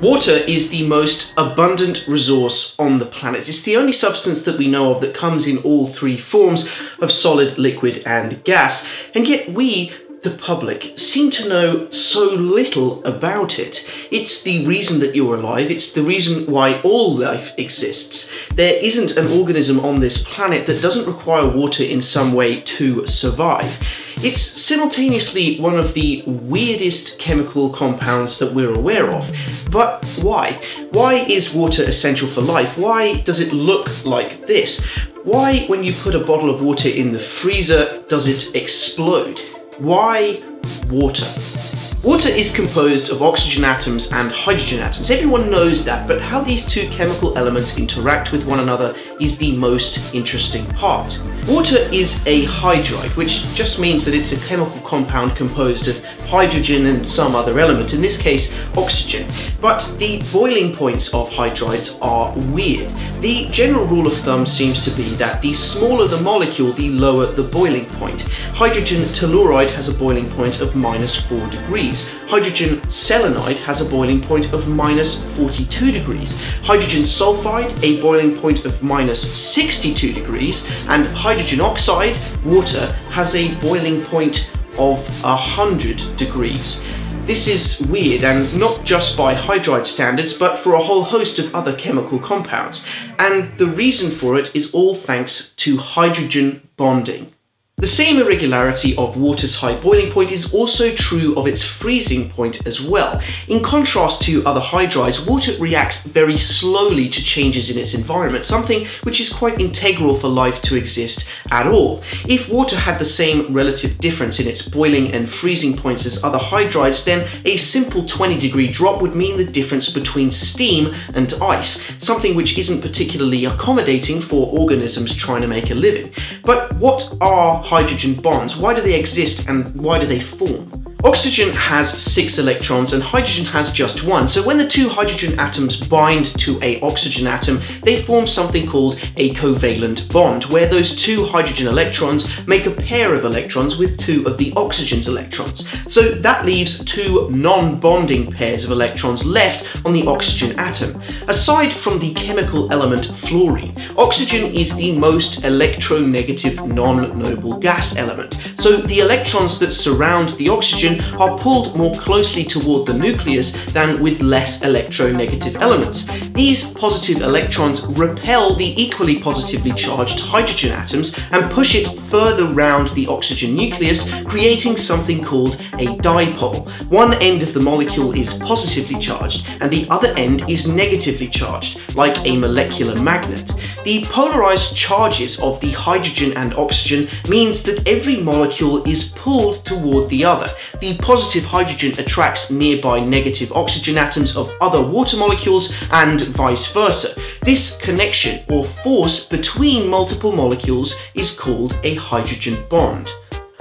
Water is the most abundant resource on the planet. It's the only substance that we know of that comes in all three forms of solid, liquid, and gas. And yet we, the public, seem to know so little about it. It's the reason that you're alive, it's the reason why all life exists. There isn't an organism on this planet that doesn't require water in some way to survive. It's simultaneously one of the weirdest chemical compounds that we're aware of. But why? Why is water essential for life? Why does it look like this? Why, when you put a bottle of water in the freezer, does it explode? Why water? Water is composed of oxygen atoms and hydrogen atoms. Everyone knows that, but how these two chemical elements interact with one another is the most interesting part. Water is a hydride, which just means that it's a chemical compound composed of hydrogen and some other element, in this case oxygen. But the boiling points of hydrides are weird. The general rule of thumb seems to be that the smaller the molecule, the lower the boiling point. Hydrogen telluride has a boiling point of minus 4 degrees. Hydrogen selenide has a boiling point of minus 42 degrees. Hydrogen sulfide, a boiling point of minus 62 degrees. And hydrogen oxide, water, has a boiling point of 100 degrees. This is weird, and not just by hydride standards, but for a whole host of other chemical compounds. And the reason for it is all thanks to hydrogen bonding. The same irregularity of water's high boiling point is also true of its freezing point as well. In contrast to other hydrides, water reacts very slowly to changes in its environment, something which is quite integral for life to exist at all. If water had the same relative difference in its boiling and freezing points as other hydrides, then a simple 20 degree drop would mean the difference between steam and ice, something which isn't particularly accommodating for organisms trying to make a living. But what are hydrogen bonds? Why do they exist and why do they form? Oxygen has six electrons and hydrogen has just one. So when the two hydrogen atoms bind to a oxygen atom, they form something called a covalent bond, where those two hydrogen electrons make a pair of electrons with two of the oxygen's electrons. So that leaves two non-bonding pairs of electrons left on the oxygen atom. Aside from the chemical element fluorine, oxygen is the most electronegative non-noble gas element. So the electrons that surround the oxygen are pulled more closely toward the nucleus than with less electronegative elements. These positive electrons repel the equally positively charged hydrogen atoms and push it further round the oxygen nucleus, creating something called a dipole. One end of the molecule is positively charged and the other end is negatively charged, like a molecular magnet. The polarized charges of the hydrogen and oxygen means that every molecule is pulled toward the other the positive hydrogen attracts nearby negative oxygen atoms of other water molecules and vice versa. This connection or force between multiple molecules is called a hydrogen bond.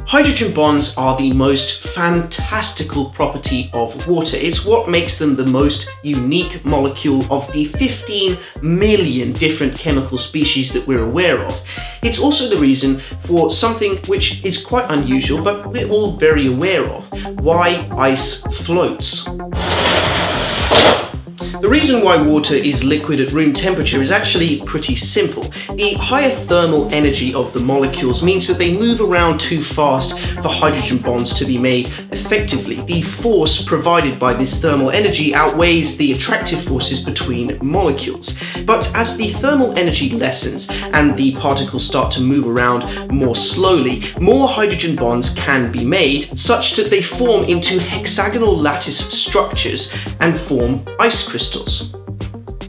Hydrogen bonds are the most fantastical property of water. It's what makes them the most unique molecule of the 15 million different chemical species that we're aware of. It's also the reason for something which is quite unusual, but we're all very aware of, why ice floats. The reason why water is liquid at room temperature is actually pretty simple. The higher thermal energy of the molecules means that they move around too fast for hydrogen bonds to be made effectively. The force provided by this thermal energy outweighs the attractive forces between molecules. But as the thermal energy lessens and the particles start to move around more slowly, more hydrogen bonds can be made such that they form into hexagonal lattice structures and form ice crystals.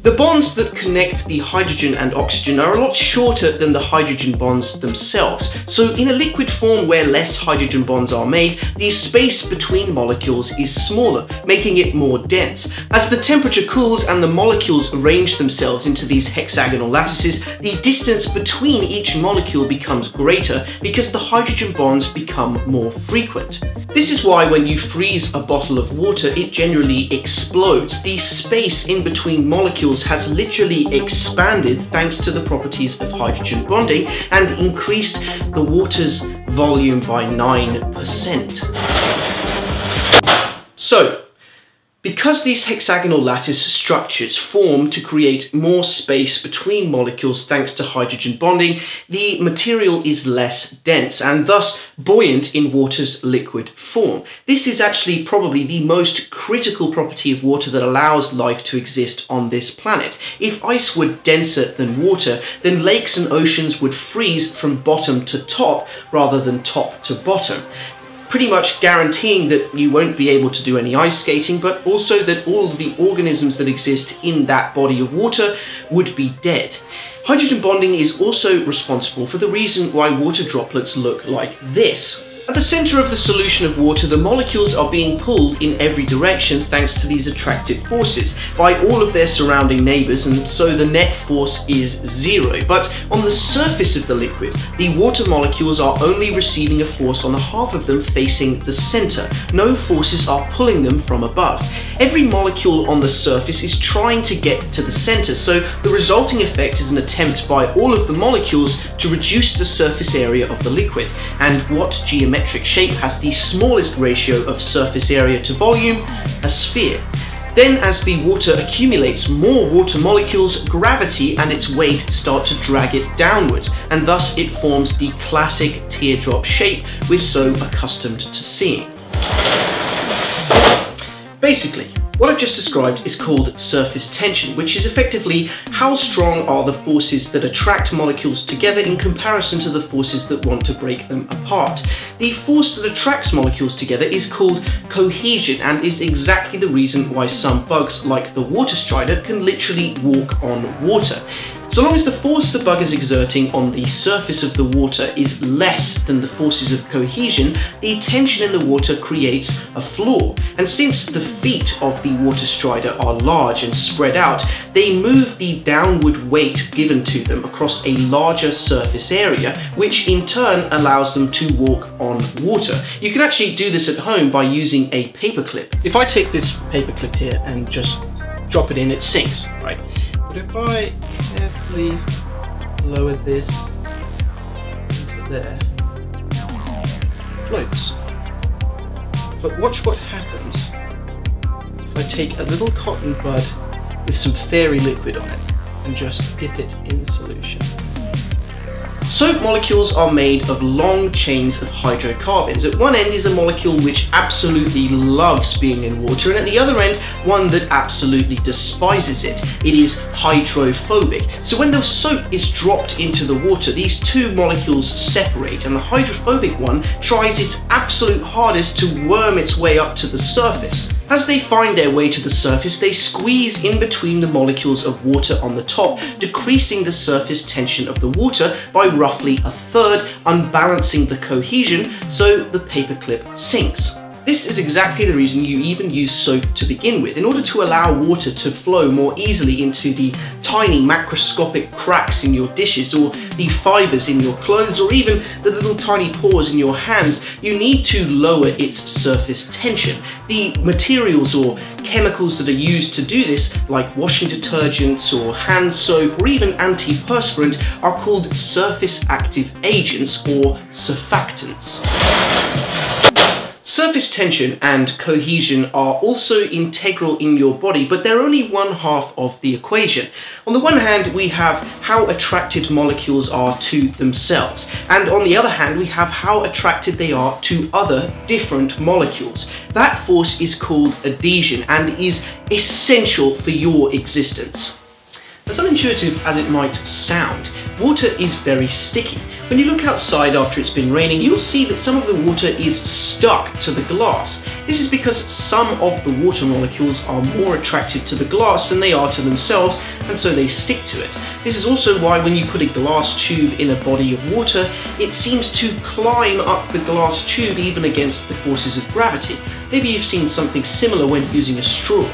The bonds that connect the hydrogen and oxygen are a lot shorter than the hydrogen bonds themselves, so in a liquid form where less hydrogen bonds are made, the space between molecules is smaller, making it more dense. As the temperature cools and the molecules arrange themselves into these hexagonal lattices, the distance between each molecule becomes greater because the hydrogen bonds become more frequent. This is why when you freeze a bottle of water, it generally explodes. The space in between molecules molecules has literally expanded thanks to the properties of hydrogen bonding and increased the water's volume by 9%. So, Because these hexagonal lattice structures form to create more space between molecules thanks to hydrogen bonding, the material is less dense and thus buoyant in water's liquid form. This is actually probably the most critical property of water that allows life to exist on this planet. If ice were denser than water, then lakes and oceans would freeze from bottom to top rather than top to bottom pretty much guaranteeing that you won't be able to do any ice skating, but also that all of the organisms that exist in that body of water would be dead. Hydrogen bonding is also responsible for the reason why water droplets look like this. At the center of the solution of water, the molecules are being pulled in every direction thanks to these attractive forces by all of their surrounding neighbors, and so the net force is zero. But on the surface of the liquid, the water molecules are only receiving a force on the half of them facing the center. No forces are pulling them from above. Every molecule on the surface is trying to get to the center, so the resulting effect is an attempt by all of the molecules to reduce the surface area of the liquid. And what shape has the smallest ratio of surface area to volume, a sphere. Then as the water accumulates more water molecules, gravity and its weight start to drag it downwards, and thus it forms the classic teardrop shape we're so accustomed to seeing. Basically, what I've just described is called surface tension, which is effectively how strong are the forces that attract molecules together in comparison to the forces that want to break them apart. The force that attracts molecules together is called cohesion and is exactly the reason why some bugs, like the water strider, can literally walk on water. So long as the force the bug is exerting on the surface of the water is less than the forces of cohesion, the tension in the water creates a floor. And since the feet of the water strider are large and spread out, they move the downward weight given to them across a larger surface area, which in turn allows them to walk on water. You can actually do this at home by using a paperclip. If I take this paperclip here and just drop it in, it sinks, right? But if I carefully lower this into there, floats. But watch what happens if I take a little cotton bud with some fairy liquid on it and just dip it in the solution. Soap molecules are made of long chains of hydrocarbons. At one end is a molecule which absolutely loves being in water, and at the other end, one that absolutely despises it. It is hydrophobic. So when the soap is dropped into the water, these two molecules separate, and the hydrophobic one tries its absolute hardest to worm its way up to the surface. As they find their way to the surface, they squeeze in between the molecules of water on the top, decreasing the surface tension of the water by roughly a third, unbalancing the cohesion, so the paperclip sinks. This is exactly the reason you even use soap to begin with, in order to allow water to flow more easily into the tiny macroscopic cracks in your dishes or the fibers in your clothes or even the little tiny pores in your hands, you need to lower its surface tension. The materials or chemicals that are used to do this, like washing detergents or hand soap or even antiperspirant, are called surface active agents or surfactants. Surface tension and cohesion are also integral in your body, but they're only one half of the equation. On the one hand, we have how attracted molecules are to themselves, and on the other hand, we have how attracted they are to other different molecules. That force is called adhesion and is essential for your existence. As unintuitive as it might sound, water is very sticky. When you look outside after it's been raining, you'll see that some of the water is stuck to the glass. This is because some of the water molecules are more attracted to the glass than they are to themselves, and so they stick to it. This is also why when you put a glass tube in a body of water, it seems to climb up the glass tube even against the forces of gravity. Maybe you've seen something similar when using a straw.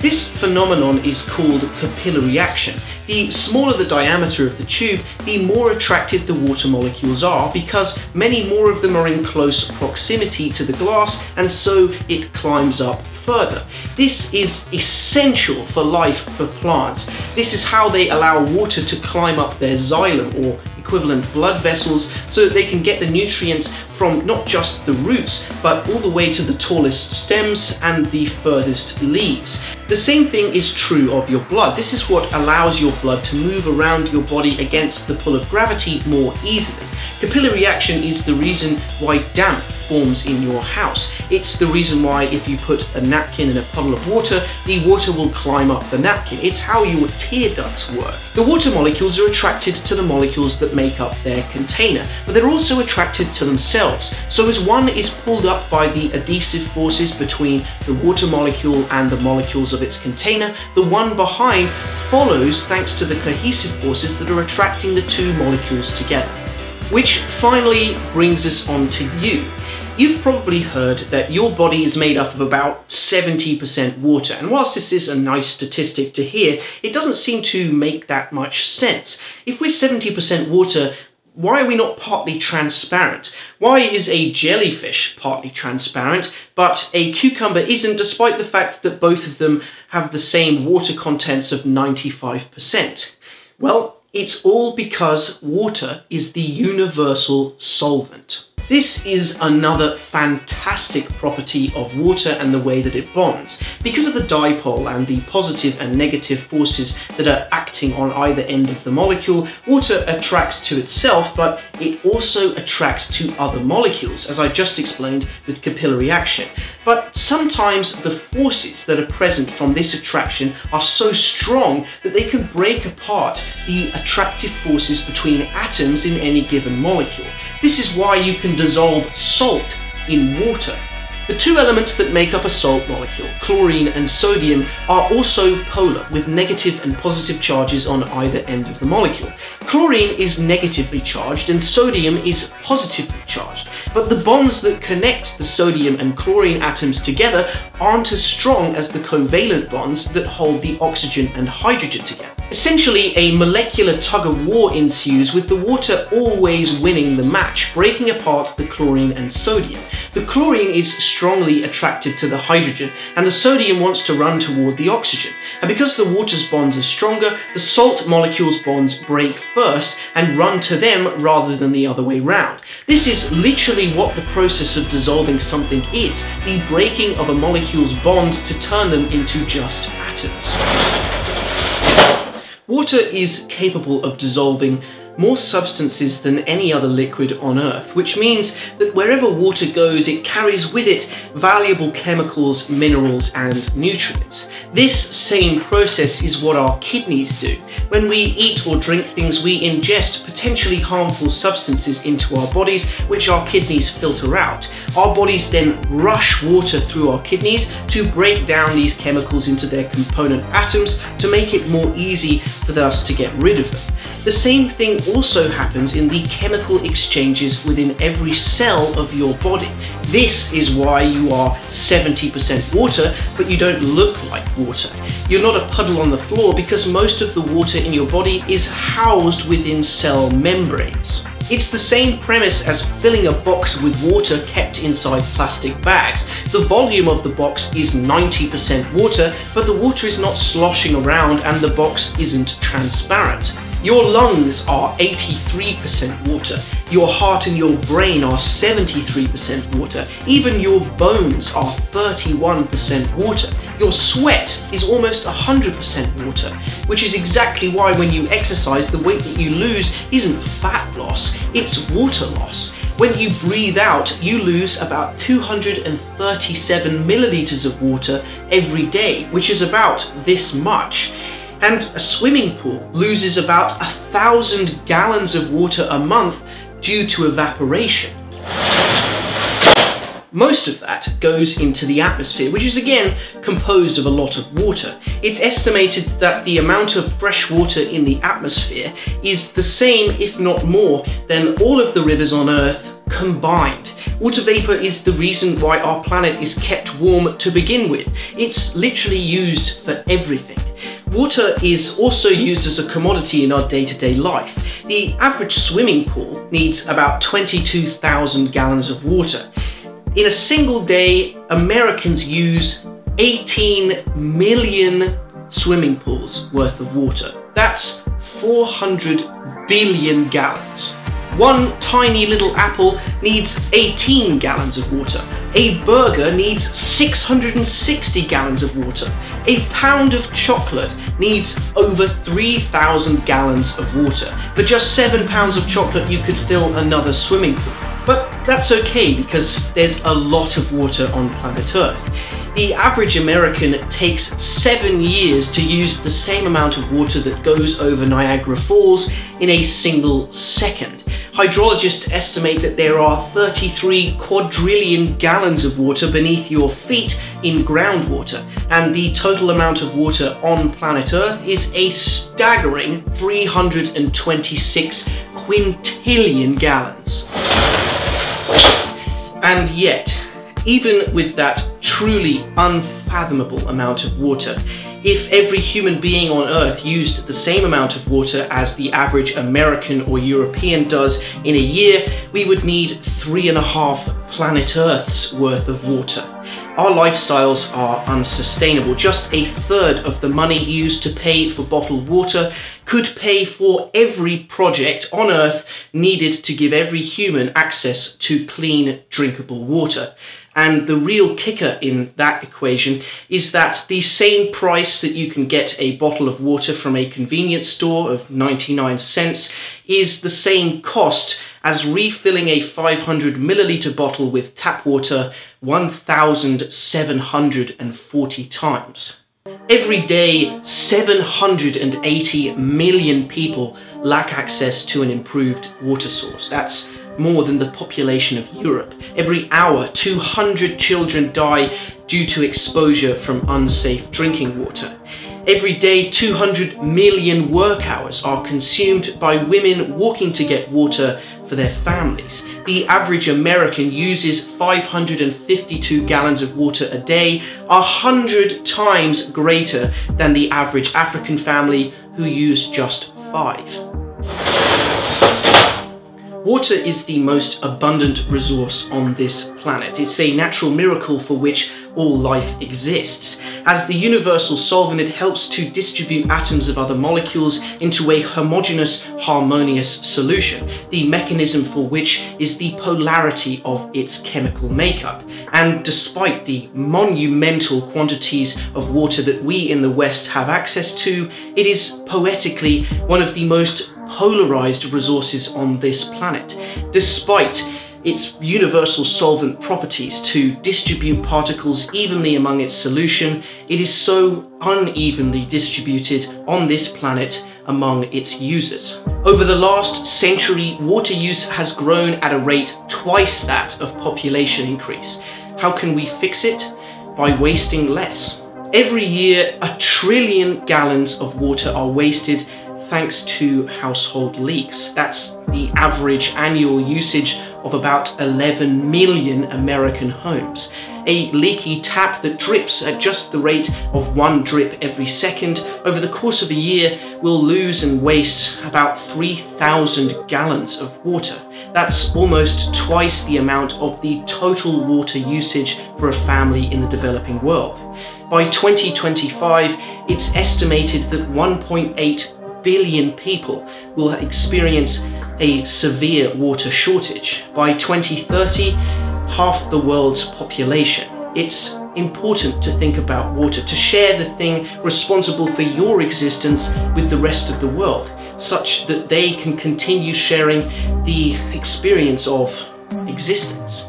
This phenomenon is called capillary action. The smaller the diameter of the tube, the more attractive the water molecules are because many more of them are in close proximity to the glass and so it climbs up further. This is essential for life for plants. This is how they allow water to climb up their xylem or equivalent blood vessels so that they can get the nutrients from not just the roots, but all the way to the tallest stems and the furthest leaves. The same thing is true of your blood. This is what allows your blood to move around your body against the pull of gravity more easily. Capillary action is the reason why damp forms in your house. It's the reason why if you put a napkin in a puddle of water, the water will climb up the napkin. It's how your tear ducts work. The water molecules are attracted to the molecules that make up their container, but they're also attracted to themselves. So as one is pulled up by the adhesive forces between the water molecule and the molecules of its container, the one behind follows thanks to the cohesive forces that are attracting the two molecules together. Which finally brings us on to you. You've probably heard that your body is made up of about 70% water, and whilst this is a nice statistic to hear, it doesn't seem to make that much sense. If we're 70% water, why are we not partly transparent? Why is a jellyfish partly transparent, but a cucumber isn't, despite the fact that both of them have the same water contents of 95%? Well, it's all because water is the universal solvent. This is another fantastic property of water and the way that it bonds. Because of the dipole and the positive and negative forces that are acting on either end of the molecule, water attracts to itself, but it also attracts to other molecules, as I just explained with capillary action. But sometimes the forces that are present from this attraction are so strong that they can break apart the attractive forces between atoms in any given molecule. This is why you can dissolve salt in water. The two elements that make up a salt molecule, chlorine and sodium, are also polar, with negative and positive charges on either end of the molecule. Chlorine is negatively charged and sodium is positively charged, but the bonds that connect the sodium and chlorine atoms together aren't as strong as the covalent bonds that hold the oxygen and hydrogen together. Essentially, a molecular tug of war ensues with the water always winning the match, breaking apart the chlorine and sodium. The chlorine is strongly attracted to the hydrogen, and the sodium wants to run toward the oxygen. And because the water's bonds are stronger, the salt molecule's bonds break first and run to them rather than the other way round. This is literally what the process of dissolving something is, the breaking of a molecule's bond to turn them into just atoms. Water is capable of dissolving more substances than any other liquid on Earth, which means that wherever water goes, it carries with it valuable chemicals, minerals, and nutrients. This same process is what our kidneys do. When we eat or drink things, we ingest potentially harmful substances into our bodies, which our kidneys filter out. Our bodies then rush water through our kidneys to break down these chemicals into their component atoms to make it more easy for us to get rid of them. The same thing also happens in the chemical exchanges within every cell of your body. This is why you are 70% water, but you don't look like water. You're not a puddle on the floor because most of the water in your body is housed within cell membranes. It's the same premise as filling a box with water kept inside plastic bags. The volume of the box is 90% water, but the water is not sloshing around and the box isn't transparent. Your lungs are 83% water, your heart and your brain are 73% water, even your bones are 31% water. Your sweat is almost 100% water, which is exactly why when you exercise, the weight that you lose isn't fat loss, it's water loss. When you breathe out, you lose about 237 milliliters of water every day, which is about this much and a swimming pool loses about a thousand gallons of water a month due to evaporation. Most of that goes into the atmosphere, which is again composed of a lot of water. It's estimated that the amount of fresh water in the atmosphere is the same, if not more, than all of the rivers on Earth combined. Water vapor is the reason why our planet is kept warm to begin with. It's literally used for everything. Water is also used as a commodity in our day-to-day -day life. The average swimming pool needs about 22,000 gallons of water. In a single day, Americans use 18 million swimming pools worth of water. That's 400 billion gallons. One tiny little apple needs 18 gallons of water. A burger needs 660 gallons of water. A pound of chocolate needs over 3,000 gallons of water. For just 7 pounds of chocolate you could fill another swimming pool. But that's okay because there's a lot of water on planet Earth. The average American takes seven years to use the same amount of water that goes over Niagara Falls in a single second. Hydrologists estimate that there are 33 quadrillion gallons of water beneath your feet in groundwater, and the total amount of water on planet Earth is a staggering 326 quintillion gallons. And yet, even with that truly unfathomable amount of water, if every human being on Earth used the same amount of water as the average American or European does in a year, we would need three and a half planet Earth's worth of water. Our lifestyles are unsustainable. Just a third of the money used to pay for bottled water could pay for every project on Earth needed to give every human access to clean, drinkable water. And the real kicker in that equation is that the same price that you can get a bottle of water from a convenience store of 99 cents is the same cost as refilling a 500 milliliter bottle with tap water 1,740 times. Every day, 780 million people lack access to an improved water source. That's more than the population of Europe. Every hour, 200 children die due to exposure from unsafe drinking water. Every day, 200 million work hours are consumed by women walking to get water for their families. The average American uses 552 gallons of water a day, a hundred times greater than the average African family who use just five. Water is the most abundant resource on this planet. It's a natural miracle for which all life exists. As the universal solvent, it helps to distribute atoms of other molecules into a homogeneous, harmonious solution, the mechanism for which is the polarity of its chemical makeup. And despite the monumental quantities of water that we in the West have access to, it is poetically one of the most polarized resources on this planet, despite its universal solvent properties to distribute particles evenly among its solution, it is so unevenly distributed on this planet among its users. Over the last century, water use has grown at a rate twice that of population increase. How can we fix it? By wasting less. Every year, a trillion gallons of water are wasted thanks to household leaks. That's the average annual usage of about 11 million American homes. A leaky tap that drips at just the rate of one drip every second over the course of a year will lose and waste about 3,000 gallons of water. That's almost twice the amount of the total water usage for a family in the developing world. By 2025, it's estimated that 1.8 billion people will experience a severe water shortage. By 2030, half the world's population. It's important to think about water, to share the thing responsible for your existence with the rest of the world, such that they can continue sharing the experience of existence.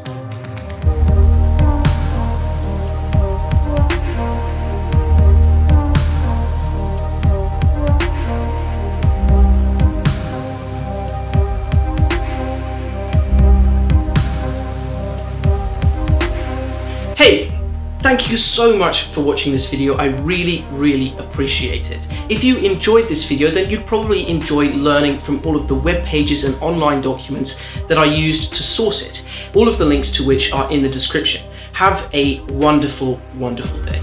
Thank you so much for watching this video. I really, really appreciate it. If you enjoyed this video, then you'd probably enjoy learning from all of the web pages and online documents that I used to source it, all of the links to which are in the description. Have a wonderful, wonderful day.